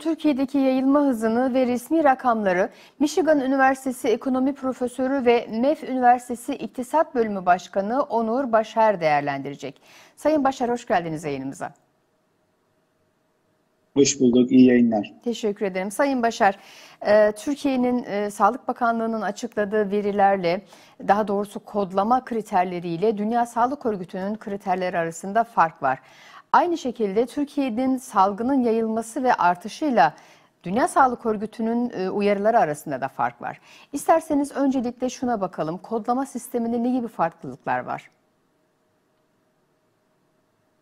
Türkiye'deki yayılma hızını ve resmi rakamları Michigan Üniversitesi Ekonomi Profesörü ve MEF Üniversitesi İktisat Bölümü Başkanı Onur Başar değerlendirecek. Sayın Başar hoş geldiniz yayınımıza. Hoş bulduk, iyi yayınlar. Teşekkür ederim. Sayın Başar, e, Türkiye'nin e, Sağlık Bakanlığı'nın açıkladığı verilerle, daha doğrusu kodlama kriterleriyle Dünya Sağlık Örgütü'nün kriterleri arasında fark var. Aynı şekilde Türkiye'nin salgının yayılması ve artışıyla Dünya Sağlık Örgütü'nün e, uyarıları arasında da fark var. İsterseniz öncelikle şuna bakalım. Kodlama sisteminde ne gibi farklılıklar var?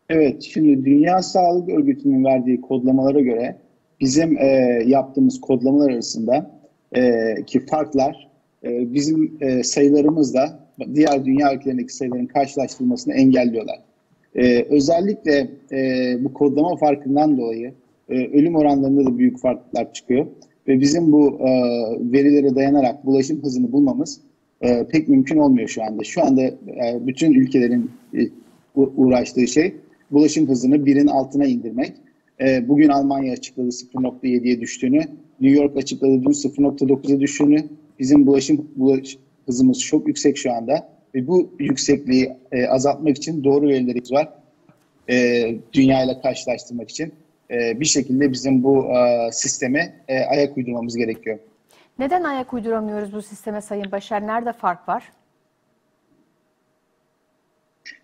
Evet, şimdi Dünya Sağlık Örgütü'nün verdiği kodlamalara göre bizim e, yaptığımız kodlamalar arasında e, ki farklar e, bizim e, sayılarımızla diğer dünya ülkelerindeki sayıların karşılaştırılmasını engelliyorlar. E, özellikle e, bu kodlama farkından dolayı e, ölüm oranlarında da büyük farklar çıkıyor. Ve bizim bu e, verilere dayanarak bulaşım hızını bulmamız e, pek mümkün olmuyor şu anda. Şu anda e, bütün ülkelerin e, uğraştığı şey bulaşım hızını birin altına indirmek. E, bugün Almanya açıkladı 0.7'ye düştüğünü, New York açıkladı dün 0.9'a düştüğünü. Bizim bulaşım, bulaşım hızımız çok yüksek şu anda ve bu yüksekliği e, azaltmak için doğru verilerimiz var. E, dünya ile karşılaştırmak için e, bir şekilde bizim bu e, sisteme e, ayak uydurmamız gerekiyor. Neden ayak uyduramıyoruz bu sisteme Sayın Başar? Nerede fark var?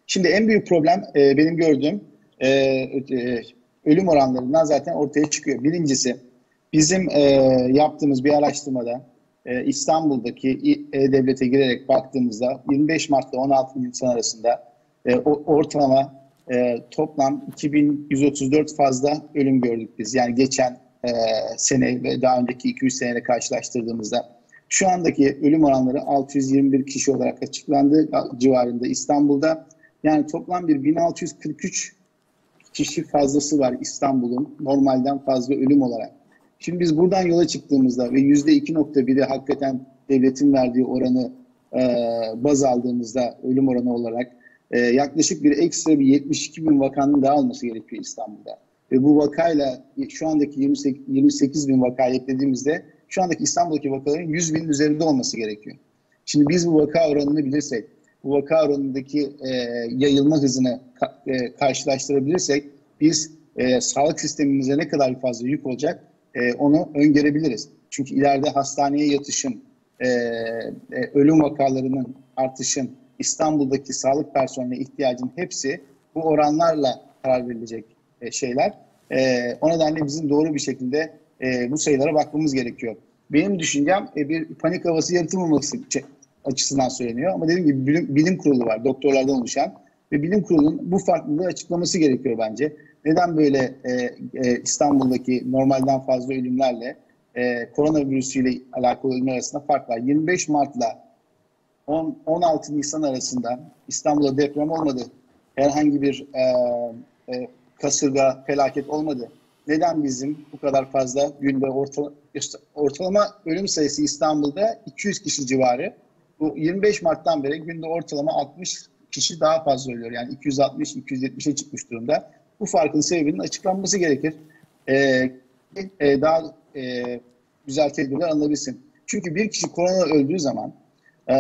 Şimdi en büyük problem e, benim gördüğüm e, e, ölüm oranlarından zaten ortaya çıkıyor. Birincisi bizim e, yaptığımız bir araştırmada e, İstanbul'daki E-Devlet'e girerek baktığımızda 25 Mart ile 16 Nisan arasında e, ortalama e, toplam 2134 fazla ölüm gördük biz. Yani geçen e, sene ve daha önceki 200 seneyle karşılaştırdığımızda. Şu andaki ölüm oranları 621 kişi olarak açıklandı civarında İstanbul'da. Yani toplam bir 1643 kişi fazlası var İstanbul'un normalden fazla ölüm olarak. Şimdi biz buradan yola çıktığımızda ve %2.1'i hakikaten devletin verdiği oranı e, baz aldığımızda ölüm oranı olarak e, yaklaşık bir ekstra bir 72 bin vakanın daha olması gerekiyor İstanbul'da. Ve bu vakayla şu andaki 28, 28 bin vaka eklediğimizde şu andaki İstanbul'daki vakaların 100 bin üzerinde olması gerekiyor. Şimdi biz bu vaka oranını bilirsek, bu vaka oranındaki e, yayılma hızını ka, e, karşılaştırabilirsek biz e, sağlık sistemimize ne kadar fazla yük olacak e, onu öngörebiliriz. Çünkü ileride hastaneye yatışın, e, e, ölüm vakalarının artışın, İstanbul'daki sağlık personeline ihtiyacın hepsi bu oranlarla karar verilecek şeyler. O nedenle bizim doğru bir şekilde bu sayılara bakmamız gerekiyor. Benim düşüncem bir panik havası yaratılmaması açısından söyleniyor. Ama dediğim gibi bilim, bilim kurulu var, doktorlardan oluşan ve bilim kurulunun bu farklılığı açıklaması gerekiyor bence. Neden böyle e, e, İstanbul'daki normalden fazla ölümlerle e, koronavirüsüyle alakalı ölümler arasında fark var? 25 Mart'la 10, 16 Nisan arasında İstanbul'da deprem olmadı. Herhangi bir e, e, kasırga, felaket olmadı. Neden bizim bu kadar fazla günde ortalama, ortalama ölüm sayısı İstanbul'da 200 kişi civarı. Bu 25 Mart'tan beri günde ortalama 60 kişi daha fazla ölüyor. Yani 260-270'e çıkmış durumda. Bu farkın sebebinin açıklanması gerekir. Ee, e, daha e, güzel tedbirler alınabilsin. Çünkü bir kişi korona öldüğü zaman e,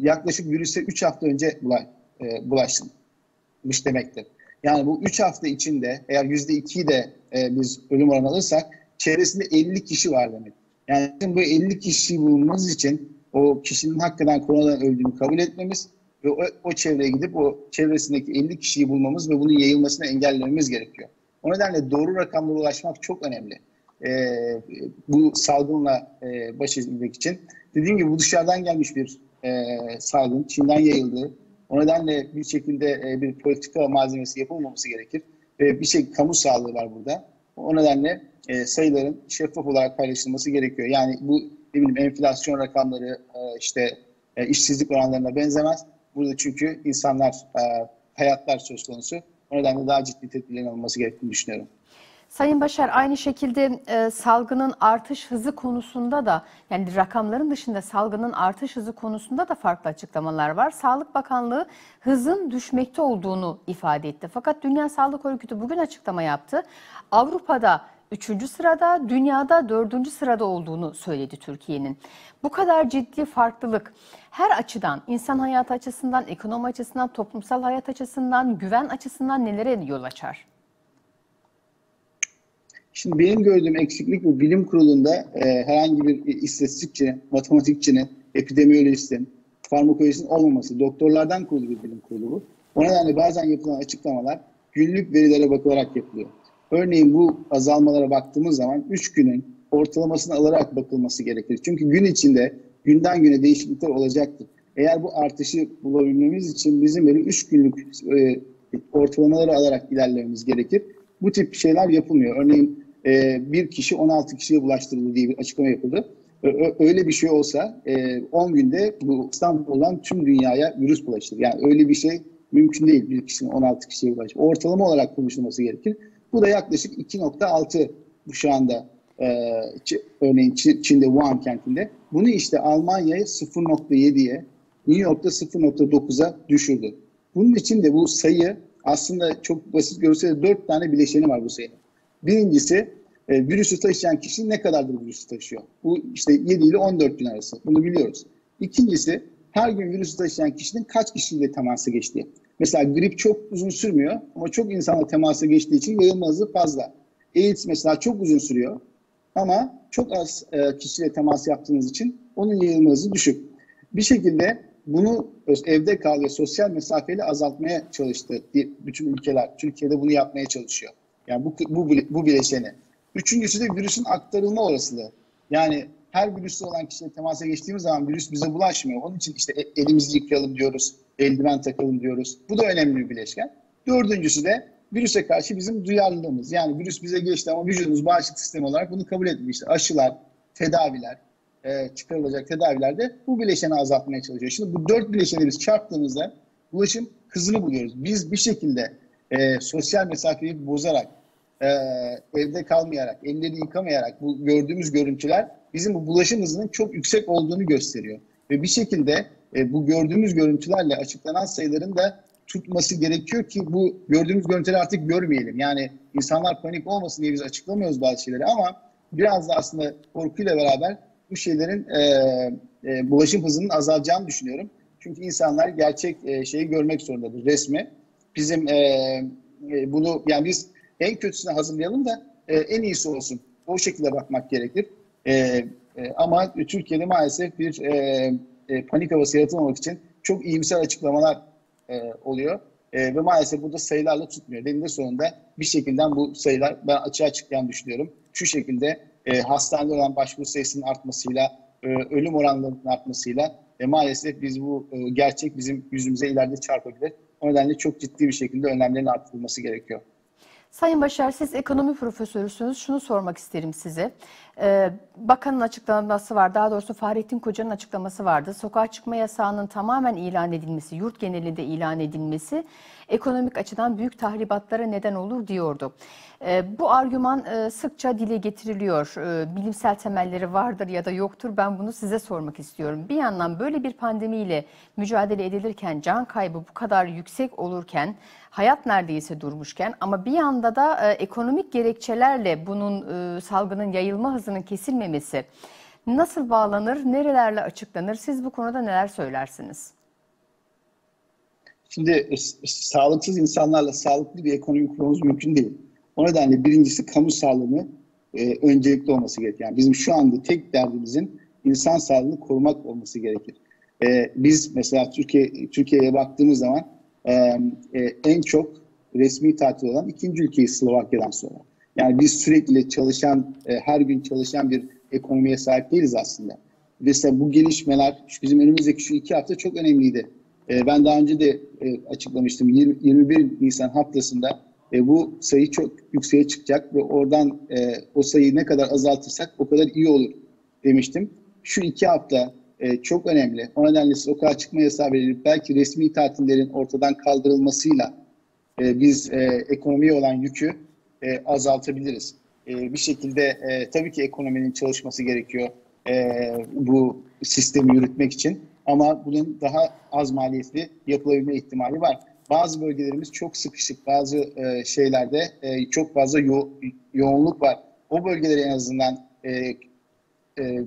yaklaşık virüse 3 hafta önce bula, e, bulaşmış demektir. Yani bu 3 hafta içinde eğer %2'yi de e, biz ölüm oranı alırsak çevresinde 50 kişi var demek. Yani bu 50 kişi bulmamız için o kişinin hakikaten koronadan öldüğünü kabul etmemiz ve o, o çevreye gidip o çevresindeki 50 kişiyi bulmamız ve bunun yayılmasını engellememiz gerekiyor. O nedenle doğru rakamlara ulaşmak çok önemli. Ee, bu salgınla e, baş etmek için. Dediğim gibi bu dışarıdan gelmiş bir e, salgın. Çin'den yayıldı. O nedenle bir şekilde e, bir politika malzemesi yapılmaması gerekir. Ve bir şey kamu sağlığı var burada. O nedenle e, sayıların şeffaf olarak paylaşılması gerekiyor. Yani bu ne bileyim enflasyon rakamları e, işte e, işsizlik oranlarına benzemez. Burada çünkü insanlar, e, hayatlar söz konusu. O nedenle daha ciddi tedbirlerin alınması gerektiğini düşünüyorum. Sayın Başar aynı şekilde e, salgının artış hızı konusunda da yani rakamların dışında salgının artış hızı konusunda da farklı açıklamalar var. Sağlık Bakanlığı hızın düşmekte olduğunu ifade etti. Fakat Dünya Sağlık Örgütü bugün açıklama yaptı. Avrupa'da üçüncü sırada, dünyada dördüncü sırada olduğunu söyledi Türkiye'nin. Bu kadar ciddi farklılık her açıdan, insan hayatı açısından, ekonomi açısından, toplumsal hayat açısından, güven açısından nelere yol açar? Şimdi benim gördüğüm eksiklik bu bilim kurulunda e, herhangi bir istatistikçinin, matematikçinin, epidemiyolojistin, farmakolojistin olmaması. Doktorlardan kurulu bir bilim kurulu bu. O nedenle bazen yapılan açıklamalar günlük verilere bakılarak yapılıyor. Örneğin bu azalmalara baktığımız zaman 3 günün ortalamasını alarak bakılması gerekir. Çünkü gün içinde günden güne değişiklikler olacaktır. Eğer bu artışı bulabilmemiz için bizim böyle 3 günlük e, ortalamaları alarak ilerlememiz gerekir. Bu tip şeyler yapılmıyor. Örneğin e, bir kişi 16 kişiye bulaştırıldı diye bir açıklama yapıldı. Öyle bir şey olsa 10 e, günde bu İstanbul'dan tüm dünyaya virüs bulaşır. Yani öyle bir şey mümkün değil bir kişinin 16 kişiye ulaşması. Ortalama olarak konuşulması gerekir. Bu da yaklaşık 2.6 bu şu anda e, örneğin Çin'de Wuhan kentinde. Bunu işte Almanya'ya 0.7'ye, New York'ta 0.9'a düşürdü. Bunun için de bu sayı aslında çok basit görülse de 4 tane bileşeni var bu sayının. Birincisi e, virüsü taşıyan kişi ne kadardır virüsü taşıyor? Bu işte 7 ile 14 gün arası. Bunu biliyoruz. İkincisi her gün virüsü taşıyan kişinin kaç kişiyle temasa geçtiği. Mesela grip çok uzun sürmüyor ama çok insanla temasa geçtiği için yayılma hızı fazla. AIDS mesela çok uzun sürüyor ama çok az e, kişiyle temas yaptığınız için onun yayılma hızı düşük. Bir şekilde bunu evde kal ve sosyal mesafeyle azaltmaya çalıştı bütün ülkeler. Türkiye'de bunu yapmaya çalışıyor. Yani bu, bu, bu bileşeni. Üçüncüsü de virüsün aktarılma olasılığı. Yani her virüsle olan kişiyle temasa geçtiğimiz zaman virüs bize bulaşmıyor. Onun için işte e, elimizi yıkayalım diyoruz, eldiven takalım diyoruz. Bu da önemli bir bileşken. Dördüncüsü de virüse karşı bizim duyarlılığımız. Yani virüs bize geçti ama vücudumuz bağışıklık sistemi olarak bunu kabul etmiyor. İşte aşılar, tedaviler, e, çıkarılacak tedavilerde bu bileşeni azaltmaya çalışıyor. Şimdi bu dört bileşeni biz çarptığımızda ulaşım hızını buluyoruz. Biz bir şekilde e, sosyal mesafeyi bozarak, e, evde kalmayarak, elleri yıkamayarak bu gördüğümüz görüntüler bizim bu bulaşım hızının çok yüksek olduğunu gösteriyor. Ve bir şekilde e, bu gördüğümüz görüntülerle açıklanan sayıların da tutması gerekiyor ki bu gördüğümüz görüntüleri artık görmeyelim. Yani insanlar panik olmasın diye biz açıklamıyoruz bazı şeyleri ama biraz da aslında korkuyla beraber bu şeylerin e, e, bulaşım hızının azalacağını düşünüyorum. Çünkü insanlar gerçek e, şeyi görmek zorundadır, resmi. Bizim e, e, bunu yani biz en kötüsünü hazırlayalım da e, en iyisi olsun. O şekilde bakmak gerekir. E, e, ama Türkiye'de maalesef bir e, e, panik havası yaratılmamak için çok iyimser açıklamalar e, oluyor. E, ve maalesef burada sayılarla tutmuyor. Eninde sonunda bir şekilde bu sayılar ben açığa çıkacağını düşünüyorum. Şu şekilde e, hastanede olan başvuru sayısının artmasıyla, e, ölüm oranlarının artmasıyla e, maalesef biz bu e, gerçek bizim yüzümüze ileride çarpabilir. O nedenle çok ciddi bir şekilde önlemlerin arttırılması gerekiyor. Sayın Başar siz ekonomi profesörüsünüz. Şunu sormak isterim size. Ee, bakanın açıklaması var. Daha doğrusu Fahrettin Koca'nın açıklaması vardı. Sokağa çıkma yasağının tamamen ilan edilmesi, yurt genelinde ilan edilmesi ekonomik açıdan büyük tahribatlara neden olur diyordu. Ee, bu argüman e, sıkça dile getiriliyor. Ee, bilimsel temelleri vardır ya da yoktur. Ben bunu size sormak istiyorum. Bir yandan böyle bir pandemiyle mücadele edilirken, can kaybı bu kadar yüksek olurken, hayat neredeyse durmuşken ama bir yanda da e, ekonomik gerekçelerle bunun e, salgının yayılma hızının kesilmemesi nasıl bağlanır, nerelerle açıklanır? Siz bu konuda neler söylersiniz? Şimdi e, sağlıksız insanlarla sağlıklı bir ekonomi kurmamız mümkün değil. O nedenle birincisi kamu sağlığını e, öncelikli olması gerekir. Yani bizim şu anda tek derdimizin insan sağlığını korumak olması gerekir. E, biz mesela Türkiye Türkiye'ye baktığımız zaman e, en çok resmi tatil olan ikinci ülkeyi Slovakya'dan sonra. Yani biz sürekli çalışan, e, her gün çalışan bir ekonomiye sahip değiliz aslında. Mesela bu gelişmeler, bizim önümüzdeki şu iki hafta çok önemliydi. E, ben daha önce de e, açıklamıştım. 20, 21 Nisan haftasında e, bu sayı çok yükseğe çıkacak ve oradan e, o sayıyı ne kadar azaltırsak o kadar iyi olur demiştim. Şu iki hafta e, çok önemli. O nedenle sokağa çıkma yasağı verilip belki resmi tatillerin ortadan kaldırılmasıyla e, biz e, ekonomiye olan yükü e, azaltabiliriz. E, bir şekilde e, tabii ki ekonominin çalışması gerekiyor e, bu sistemi yürütmek için. Ama bunun daha az maliyetli yapılabilme ihtimali var. Bazı bölgelerimiz çok sıkışık, bazı e, şeylerde e, çok fazla yo yoğunluk var. o bölgeleri en azından e, e,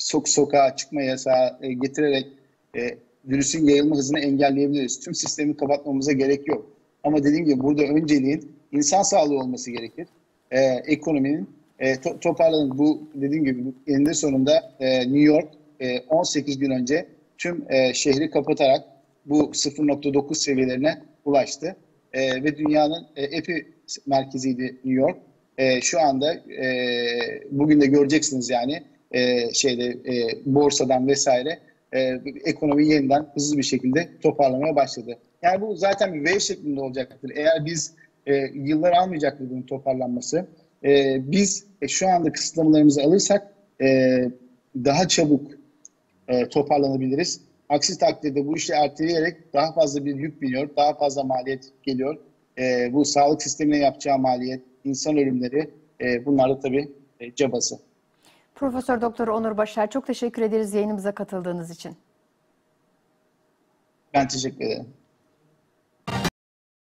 sok sokağa çıkma yasağı e, getirerek e, virüsün yayılma hızını engelleyebiliriz. Tüm sistemi kapatmamıza gerek yok. Ama dediğim gibi burada önceliğin insan sağlığı olması gerekir. E, ekonominin e, to- toparlanın. Bu dediğim gibi eninde sonunda e, New York e, 18 gün önce tüm e, şehri kapatarak bu 0.9 seviyelerine ulaştı. E, ve dünyanın e, epi merkeziydi New York. E, şu anda e, bugün de göreceksiniz yani e, şeyde e, borsadan vesaire e, ekonomi yeniden hızlı bir şekilde toparlamaya başladı. Yani bu zaten bir V şeklinde olacaktır. Eğer biz e, yıllar almayacaktır bunun toparlanması. E, biz e, şu anda kısıtlamalarımızı alırsak e, daha çabuk e, toparlanabiliriz. Aksi takdirde bu işi erteleyerek daha fazla bir yük biniyor, daha fazla maliyet geliyor. E, bu sağlık sistemine yapacağı maliyet, insan ölümleri e, bunlar da tabii e, cabası. Profesör Doktor Onur Başar çok teşekkür ederiz yayınımıza katıldığınız için. Ben teşekkür ederim.